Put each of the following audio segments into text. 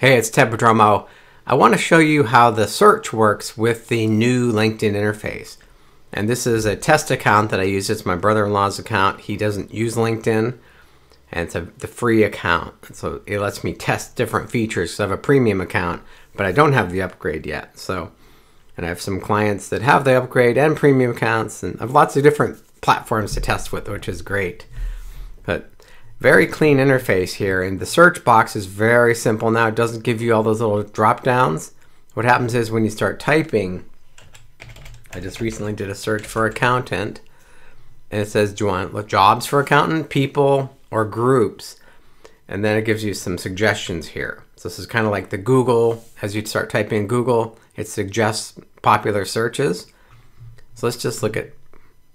Hey, it's Ted Prodromou. I want to show you how the search works with the new LinkedIn interface. And this is a test account that I use. It's my brother-in-law's account. He doesn't use LinkedIn, and it's a, the free account. So it lets me test different features. So I have a premium account, but I don't have the upgrade yet. So, and I have some clients that have the upgrade and premium accounts, and I have lots of different platforms to test with, which is great. But very clean interface here, and the search box is very simple now. It doesn't give you all those little drop downs. What happens is when you start typing, I just recently did a search for accountant, and it says, do you want jobs for accountant, people, or groups? And then it gives you some suggestions here. So this is kind of like the Google, as you start typing in Google, it suggests popular searches. So let's just look at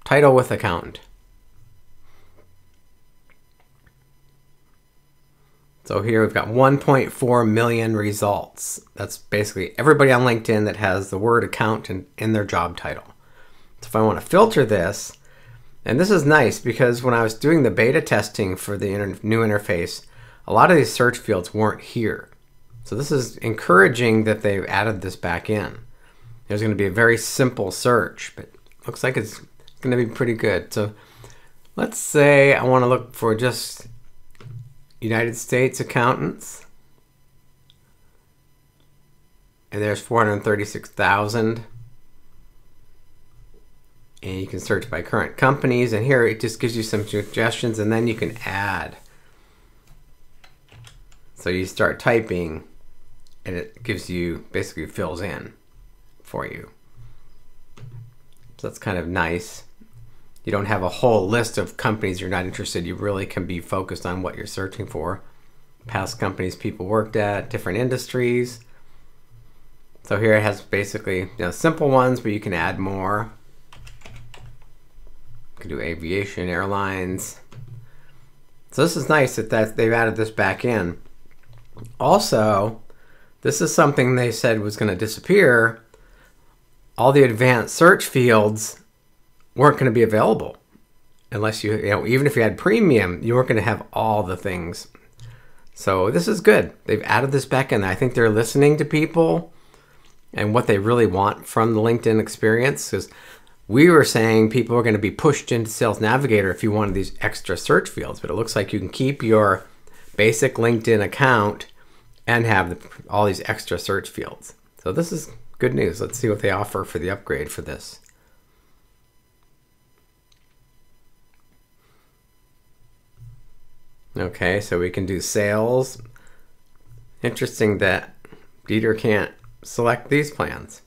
title with accountant. So here we've got 1.4 million results. That's basically everybody on LinkedIn that has the word accountant in their job title. So if I want to filter this, and this is nice because when I was doing the beta testing for the inter new interface, a lot of these search fields weren't here. So this is encouraging that they've added this back in. There's going to be a very simple search, but looks like it's going to be pretty good. So let's say I want to look for just United States accountants. And there's 436,000. And you can search by current companies. And here it just gives you some suggestions and then you can add. So you start typing and it gives you, basically fills in for you. So that's kind of nice you don't have a whole list of companies you're not interested. You really can be focused on what you're searching for. Past companies people worked at, different industries. So here it has basically you know, simple ones, but you can add more. You can do aviation, airlines. So this is nice that, that they've added this back in. Also, this is something they said was going to disappear. All the advanced search fields weren't going to be available unless you, you know, even if you had premium, you weren't going to have all the things. So this is good. They've added this back in. I think they're listening to people and what they really want from the LinkedIn experience. Because we were saying people are going to be pushed into Sales Navigator if you wanted these extra search fields, but it looks like you can keep your basic LinkedIn account and have the, all these extra search fields. So this is good news. Let's see what they offer for the upgrade for this. Okay, so we can do sales. Interesting that Dieter can't select these plans.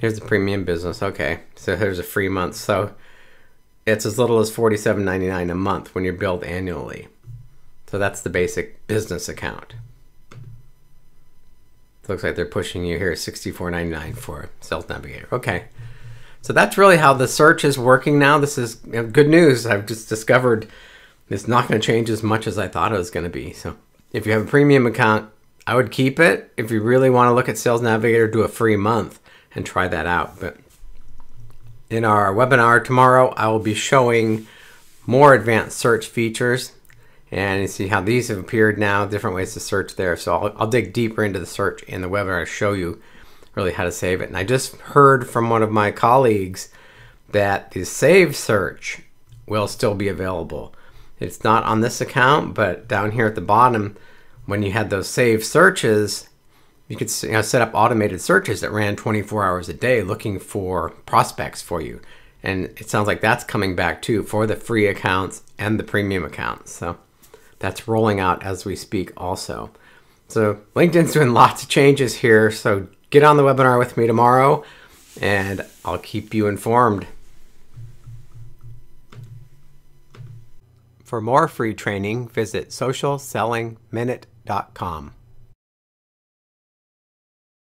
Here's the premium business. Okay, so here's a free month. So it's as little as $47.99 a month when you're billed annually. So that's the basic business account. Looks like they're pushing you here $64.99 for Sales Navigator. Okay. So that's really how the search is working now. This is you know, good news. I've just discovered it's not going to change as much as I thought it was going to be. So if you have a premium account, I would keep it. If you really want to look at Sales Navigator, do a free month and try that out. But in our webinar tomorrow, I will be showing more advanced search features and you see how these have appeared now, different ways to search there. So I'll, I'll dig deeper into the search in the webinar to show you really how to save it. And I just heard from one of my colleagues that the save search will still be available. It's not on this account, but down here at the bottom, when you had those save searches, you could you know, set up automated searches that ran 24 hours a day looking for prospects for you. And it sounds like that's coming back too for the free accounts and the premium accounts. So that's rolling out as we speak also. So LinkedIn's doing lots of changes here. So get on the webinar with me tomorrow and I'll keep you informed. For more free training, visit socialsellingminute.com.